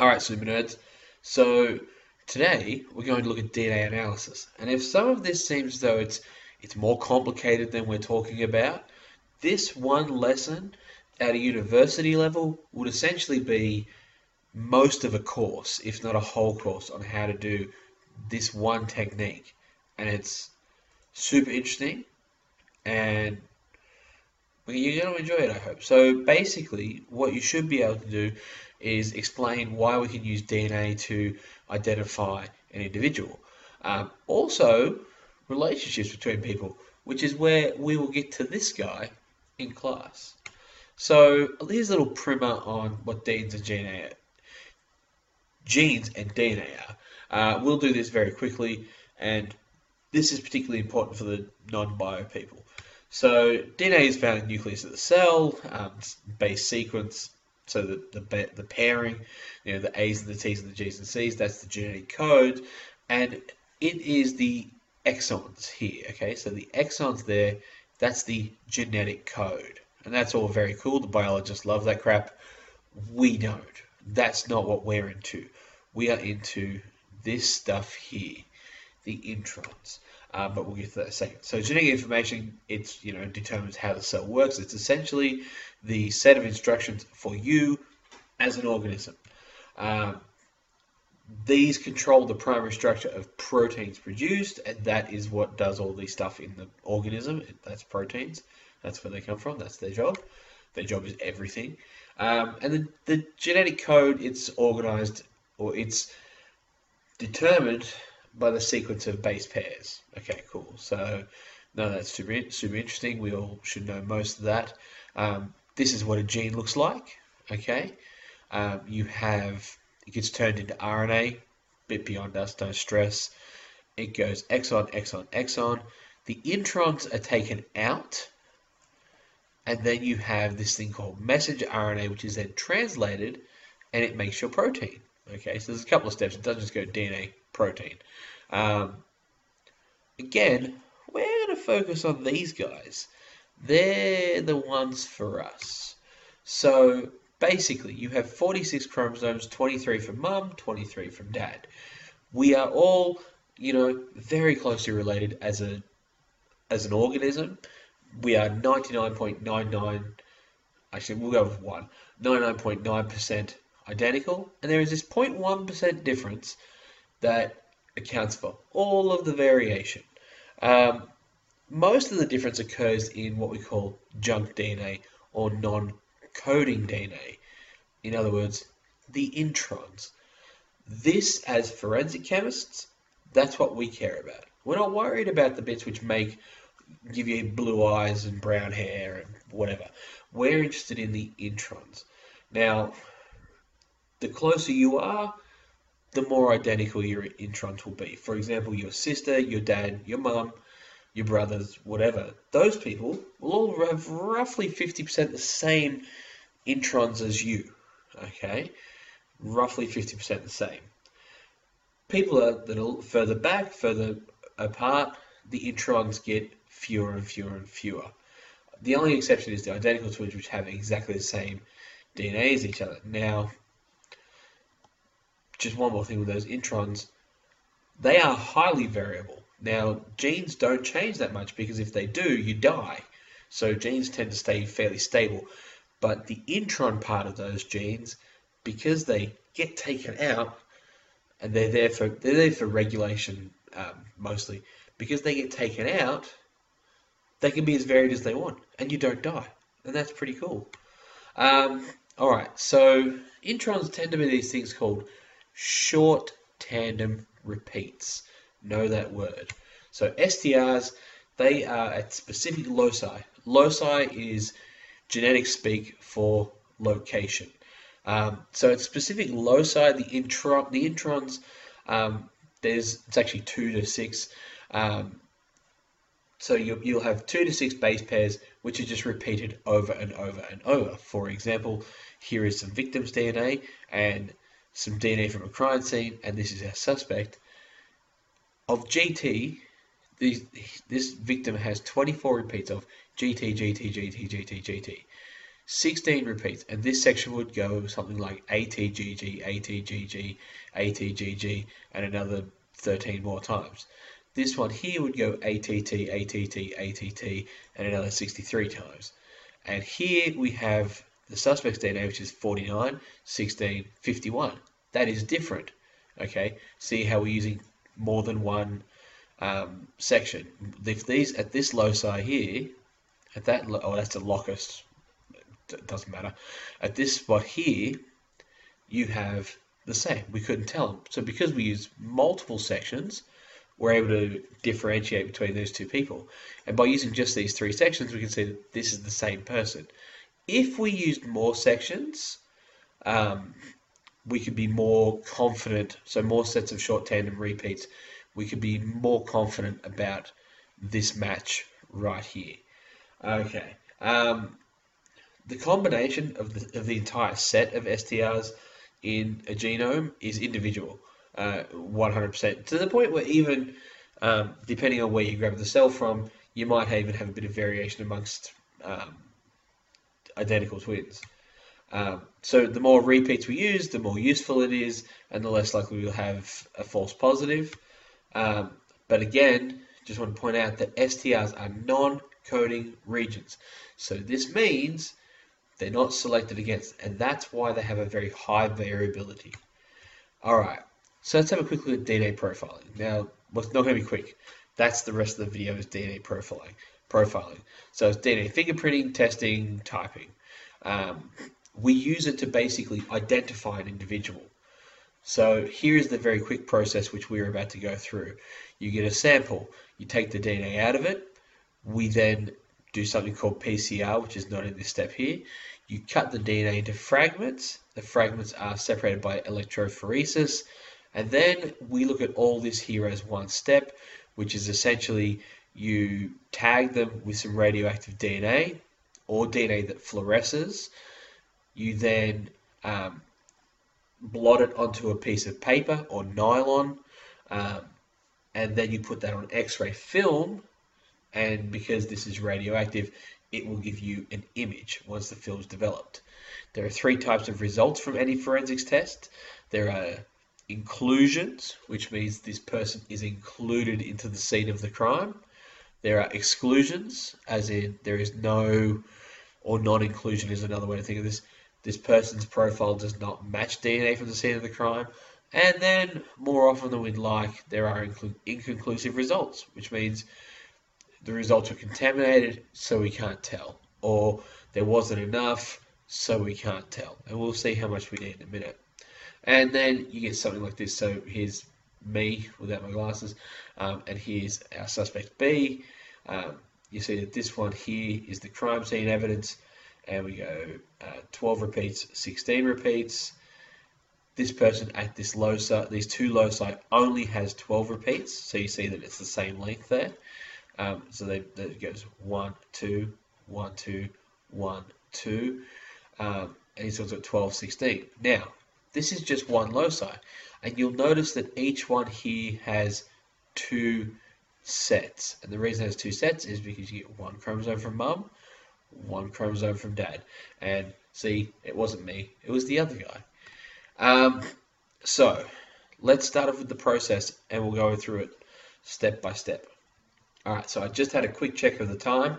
All right, super nerds. So today we're going to look at DNA analysis, and if some of this seems though it's it's more complicated than we're talking about, this one lesson at a university level would essentially be most of a course, if not a whole course, on how to do this one technique, and it's super interesting, and you're going to enjoy it, I hope. So basically, what you should be able to do is explain why we can use DNA to identify an individual. Um, also, relationships between people, which is where we will get to this guy in class. So here's a little primer on what genes and DNA are. Genes and DNA are. Uh, we'll do this very quickly, and this is particularly important for the non-bio people. So DNA is found in the nucleus of the cell, um, base sequence, so the, the, the pairing, you know, the A's and the T's and the G's and C's, that's the genetic code. And it is the exons here, okay? So the exons there, that's the genetic code. And that's all very cool. The biologists love that crap. We don't. That's not what we're into. We are into this stuff here, the introns. Uh, but we'll get to that second. So genetic information, it's you know determines how the cell works. It's essentially the set of instructions for you as an organism. Um, these control the primary structure of proteins produced, and that is what does all the stuff in the organism. That's proteins. That's where they come from. That's their job. Their job is everything. Um, and the, the genetic code, it's organized or it's determined by the sequence of base pairs. Okay, cool. So, no, that's super, super interesting. We all should know most of that. Um, this is what a gene looks like. Okay, um, you have it gets turned into RNA. Bit beyond us, don't stress. It goes exon, exon, exon. The introns are taken out, and then you have this thing called messenger RNA, which is then translated, and it makes your protein. Okay, so there's a couple of steps. It doesn't just go DNA, protein. Um, again, we're going to focus on these guys. They're the ones for us. So basically, you have 46 chromosomes, 23 from mum, 23 from dad. We are all, you know, very closely related as a as an organism. We are 99.99 actually we'll go with 1 99.9% identical and there is this 0.1% difference that accounts for all of the variation. Um, most of the difference occurs in what we call junk DNA or non-coding DNA. In other words, the introns. This, as forensic chemists, that's what we care about. We're not worried about the bits which make give you blue eyes and brown hair and whatever. We're interested in the introns. Now, the closer you are, the more identical your introns will be. For example, your sister, your dad, your mum, your brothers, whatever. Those people will all have roughly 50% the same introns as you. Okay? Roughly 50% the same. People are, that are further back, further apart, the introns get fewer and fewer and fewer. The only exception is the identical twins, which have exactly the same DNA as each other. Now, just one more thing with those introns, they are highly variable. Now, genes don't change that much because if they do, you die. So genes tend to stay fairly stable. But the intron part of those genes, because they get taken out, and they're there for they're there for regulation um, mostly, because they get taken out, they can be as varied as they want, and you don't die, and that's pretty cool. Um, all right, so introns tend to be these things called short tandem repeats. Know that word. So STRs, they are at specific loci. Loci is genetic speak for location. Um, so at specific loci, the intron, the introns, um, there's it's actually two to six. Um, so you'll, you'll have two to six base pairs, which are just repeated over and over and over. For example, here is some victim's DNA, and some DNA from a crime scene, and this is our suspect. Of GT, these, this victim has 24 repeats of GT, GT, GT, GT, GT. 16 repeats, and this section would go something like ATGG, ATGG, ATGG, and another 13 more times. This one here would go ATT, ATT, ATT, and another 63 times. And here we have the suspect's DNA, which is 49, 16, 51. That is different. Okay, see how we're using more than one um, section. If these at this loci here, at that oh that's a locus, it doesn't matter. At this spot here, you have the same. We couldn't tell them. So because we use multiple sections, we're able to differentiate between those two people. And by using just these three sections, we can see that this is the same person. If we used more sections, um, we could be more confident. So more sets of short tandem repeats, we could be more confident about this match right here. Okay. Um, the combination of the, of the entire set of STRs in a genome is individual, uh, 100%, to the point where even um, depending on where you grab the cell from, you might even have a bit of variation amongst um, identical twins. Um, so the more repeats we use, the more useful it is, and the less likely we'll have a false positive. Um, but again, just want to point out that STRs are non-coding regions. So this means they're not selected against, and that's why they have a very high variability. All right, so let's have a quick look at DNA profiling. Now, what's not going to be quick. That's the rest of the video is DNA profiling. Profiling. So it's DNA fingerprinting, testing, typing. Um, we use it to basically identify an individual. So here's the very quick process which we're about to go through. You get a sample, you take the DNA out of it, we then do something called PCR, which is not in this step here. You cut the DNA into fragments. The fragments are separated by electrophoresis. And then we look at all this here as one step, which is essentially you tag them with some radioactive DNA or DNA that fluoresces. You then um, blot it onto a piece of paper or nylon, um, and then you put that on X-ray film and because this is radioactive, it will give you an image once the film's developed. There are three types of results from any forensics test. There are inclusions, which means this person is included into the scene of the crime. There are exclusions, as in there is no, or non-inclusion is another way to think of this. This person's profile does not match DNA from the scene of the crime. And then, more often than we'd like, there are inconclusive results, which means the results are contaminated, so we can't tell. Or there wasn't enough, so we can't tell. And we'll see how much we need in a minute. And then you get something like this. So here's me without my glasses, um, and here's our suspect B. Um, you see that this one here is the crime scene evidence, and we go uh, 12 repeats, 16 repeats. This person at this loci, these two loci, only has 12 repeats, so you see that it's the same length there. Um, so they, that goes one, two, one, two, one, two, um, and he's at 12, 16. Now, this is just one loci, and you'll notice that each one here has two sets. And the reason it has two sets is because you get one chromosome from mum, one chromosome from dad. And see, it wasn't me, it was the other guy. Um, so, let's start off with the process, and we'll go through it step by step. All right, so I just had a quick check of the time.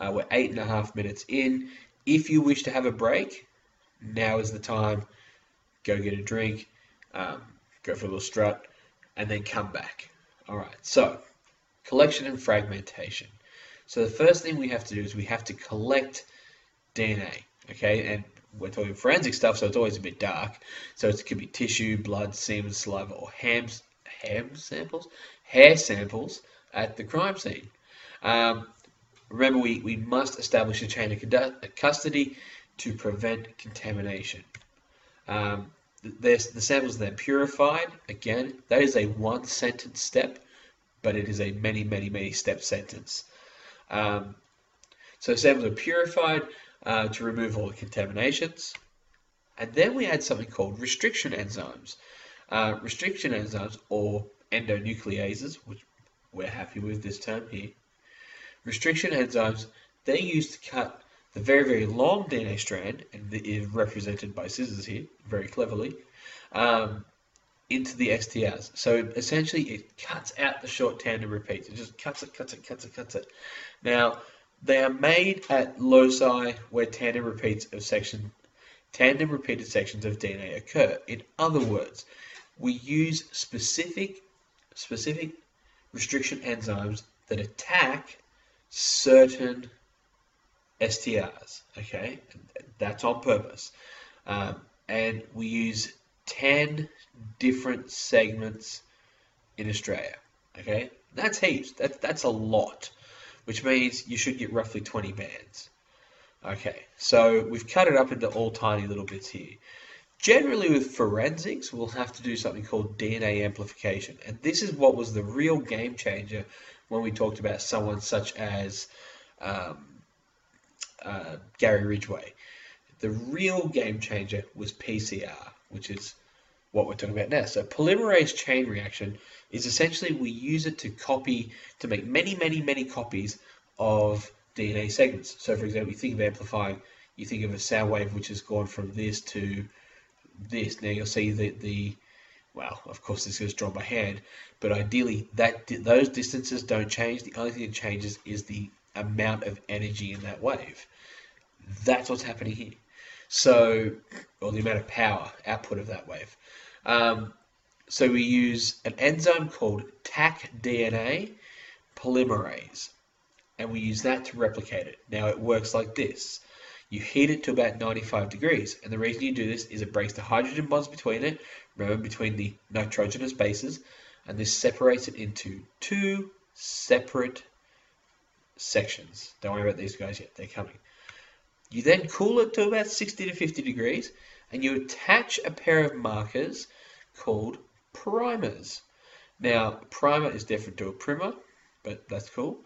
Uh, we're eight and a half minutes in. If you wish to have a break, now is the time. Go get a drink, um, go for a little strut, and then come back. All right, so collection and fragmentation. So the first thing we have to do is we have to collect DNA, okay? And we're talking forensic stuff, so it's always a bit dark. So it could be tissue, blood, semen, saliva, or ham, ham samples, hair samples at the crime scene. Um, remember, we, we must establish a chain of custody to prevent contamination. Um, the, the samples then purified. Again, that is a one sentence step, but it is a many, many, many step sentence. Um, so samples are purified uh, to remove all the contaminations. And then we add something called restriction enzymes. Uh, restriction enzymes, or endonucleases, which we're happy with this term here. Restriction enzymes, they're used to cut the very, very long DNA strand, and it is represented by scissors here, very cleverly, um, into the STRs. So essentially, it cuts out the short tandem repeats. It just cuts it, cuts it, cuts it, cuts it. Now, they are made at loci where tandem repeats of section, tandem repeated sections of DNA occur. In other words, we use specific, specific restriction enzymes that attack certain STRs. Okay, that's on purpose, um, and we use 10 different segments in Australia. Okay, that's heaps. That's that's a lot, which means you should get roughly 20 bands. Okay, so we've cut it up into all tiny little bits here. Generally, with forensics, we'll have to do something called DNA amplification, and this is what was the real game changer when we talked about someone such as um, uh, Gary Ridgway. The real game changer was PCR, which is what we're talking about now. So polymerase chain reaction is essentially we use it to copy, to make many, many, many copies of DNA segments. So for example, you think of amplifying, you think of a sound wave which has gone from this to this. Now you'll see that the, well, of course this is drawn by hand, but ideally that those distances don't change. The only thing that changes is the amount of energy in that wave. That's what's happening here. So, or the amount of power output of that wave. Um, so we use an enzyme called Taq DNA polymerase, and we use that to replicate it. Now it works like this. You heat it to about 95 degrees, and the reason you do this is it breaks the hydrogen bonds between it, remember between the nitrogenous bases, and this separates it into two separate sections. Don't worry about these guys yet, they're coming. You then cool it to about 60 to 50 degrees and you attach a pair of markers called primers. Now, primer is different to a primer, but that's cool.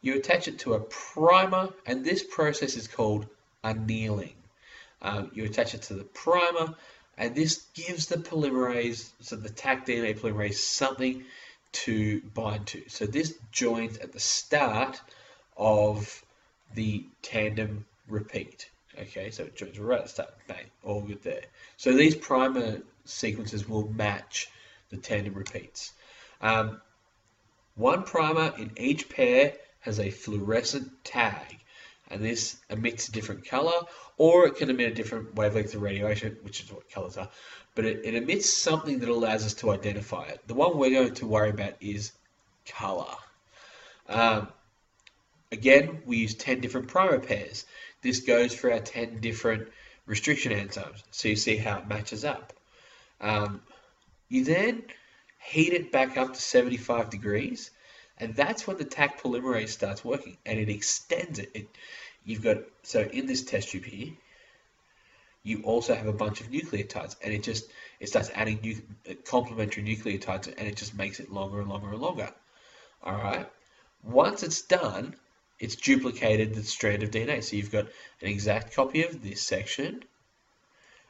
You attach it to a primer, and this process is called annealing. Um, you attach it to the primer, and this gives the polymerase, so the Taq DNA polymerase, something to bind to. So this joins at the start of the tandem repeat. Okay, so it joins right at the start, bang, all good there. So these primer sequences will match the tandem repeats. Um, one primer in each pair has a fluorescent tag, and this emits a different color, or it can emit a different wavelength of radiation, which is what colors are, but it, it emits something that allows us to identify it. The one we're going to worry about is color. Um, again, we use 10 different primer pairs. This goes for our 10 different restriction enzymes. So you see how it matches up. Um, you then heat it back up to 75 degrees, and that's when the Taq polymerase starts working, and it extends it. it. You've got, so in this test tube here, you also have a bunch of nucleotides, and it just, it starts adding new, complementary nucleotides, and it just makes it longer and longer and longer. All right. Once it's done, it's duplicated the strand of DNA. So you've got an exact copy of this section,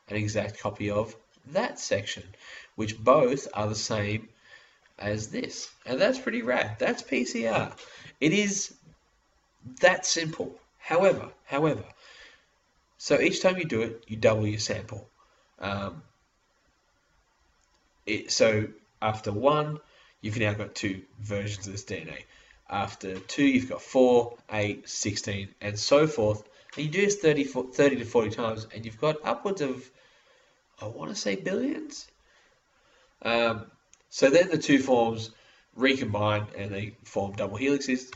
an exact copy of that section, which both are the same as this. And that's pretty rad. That's PCR. It is that simple. However, however, so each time you do it, you double your sample. Um, it, so after one, you've now got two versions of this DNA. After 2, you've got 4, 8, 16, and so forth. And you do this 30, 30 to 40 times, and you've got upwards of, I want to say, billions. Um, so then the two forms recombine and they form double helixes.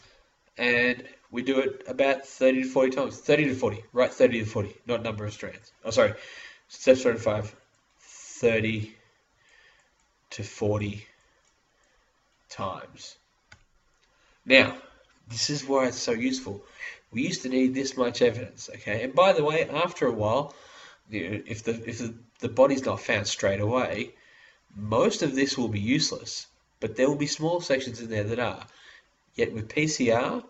And we do it about 30 to 40 times. 30 to 40, right? 30 to 40, not number of strands. Oh, sorry. Step 35, 30 to 40 times. Now, this is why it's so useful. We used to need this much evidence, okay? And by the way, after a while, if the if the, the body's not found straight away, most of this will be useless. But there will be small sections in there that are. Yet with PCR,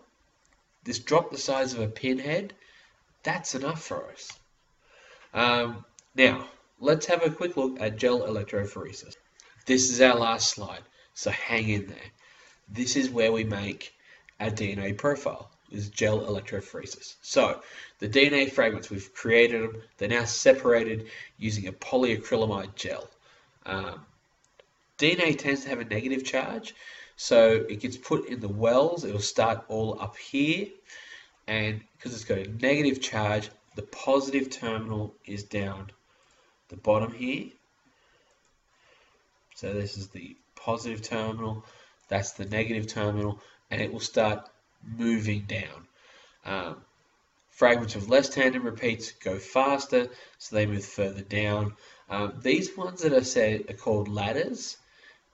this drop the size of a pinhead, that's enough for us. Um, now, let's have a quick look at gel electrophoresis. This is our last slide, so hang in there. This is where we make our DNA profile. is gel electrophoresis. So the DNA fragments, we've created them, they're now separated using a polyacrylamide gel. Um, DNA tends to have a negative charge, so it gets put in the wells, it'll start all up here, and because it's got a negative charge, the positive terminal is down the bottom here. So this is the positive terminal, that's the negative terminal, and it will start moving down. Um, fragments of less tandem repeats go faster, so they move further down. Um, these ones that I said are called ladders.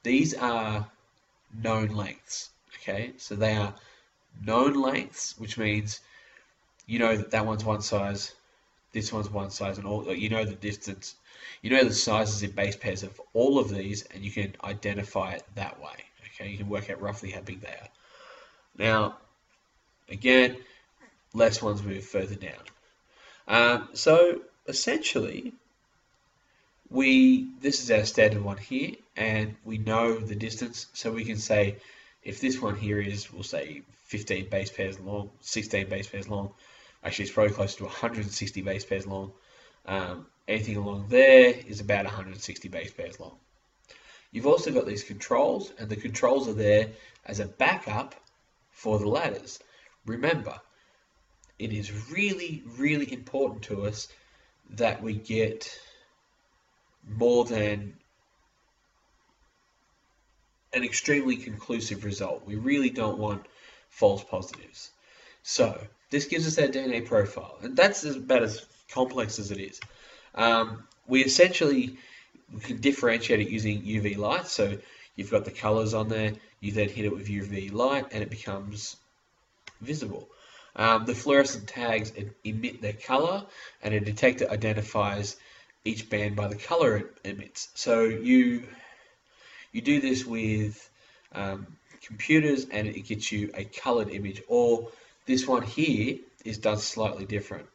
These are known lengths. Okay, so they are known lengths, which means you know that that one's one size, this one's one size, and all you know the distance, you know the sizes in base pairs of all of these, and you can identify it that way. Okay, you can work out roughly how big they are. Now, again, less ones move further down. Um, so essentially, we this is our standard one here, and we know the distance, so we can say if this one here is, we'll say 15 base pairs long, 16 base pairs long, actually it's probably close to 160 base pairs long. Um, anything along there is about 160 base pairs long. You've also got these controls, and the controls are there as a backup for the ladders. Remember, it is really, really important to us that we get more than an extremely conclusive result. We really don't want false positives. So this gives us our DNA profile, and that's about as complex as it is. Um, we essentially we can differentiate it using UV light. So you've got the colors on there. You then hit it with UV light, and it becomes visible. Um, the fluorescent tags emit their color, and a detector identifies each band by the color it emits. So you you do this with um, computers and it gets you a colored image or this one here is done slightly different.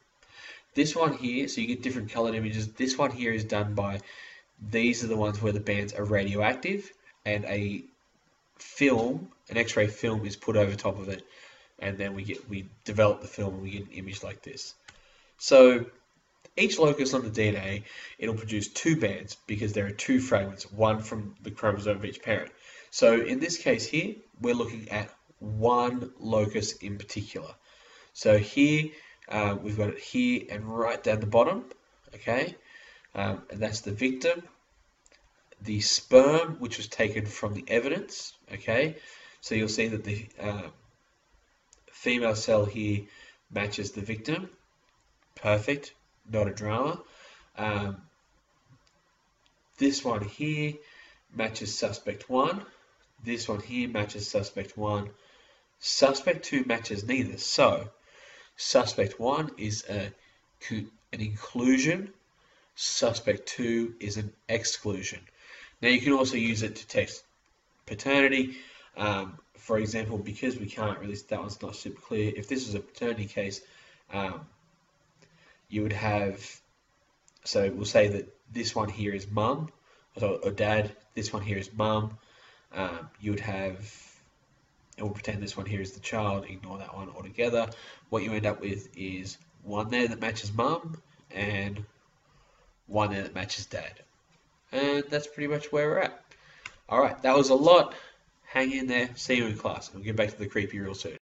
This one here, so you get different colored images. This one here is done by, these are the ones where the bands are radioactive and a film, an x-ray film is put over top of it and then we get we develop the film and we get an image like this. So each locus on the DNA, it'll produce two bands because there are two fragments, one from the chromosome of each parent. So in this case here, we're looking at one locus in particular. So here, uh, we've got it here and right down the bottom, okay? Um, and that's the victim. The sperm, which was taken from the evidence, okay? So you'll see that the uh, female cell here matches the victim. Perfect not a drama. Um, this one here matches suspect 1. This one here matches suspect 1. Suspect 2 matches neither. So, suspect 1 is a, an inclusion. Suspect 2 is an exclusion. Now, you can also use it to test paternity. Um, for example, because we can't really, that one's not super clear. If this is a paternity case, um, you would have, so we'll say that this one here is mum, or, or dad, this one here is mum. Um, you would have, and we'll pretend this one here is the child, ignore that one altogether. What you end up with is one there that matches mum, and one that matches dad. And that's pretty much where we're at. Alright, that was a lot. Hang in there. See you in class. We'll get back to the creepy real soon.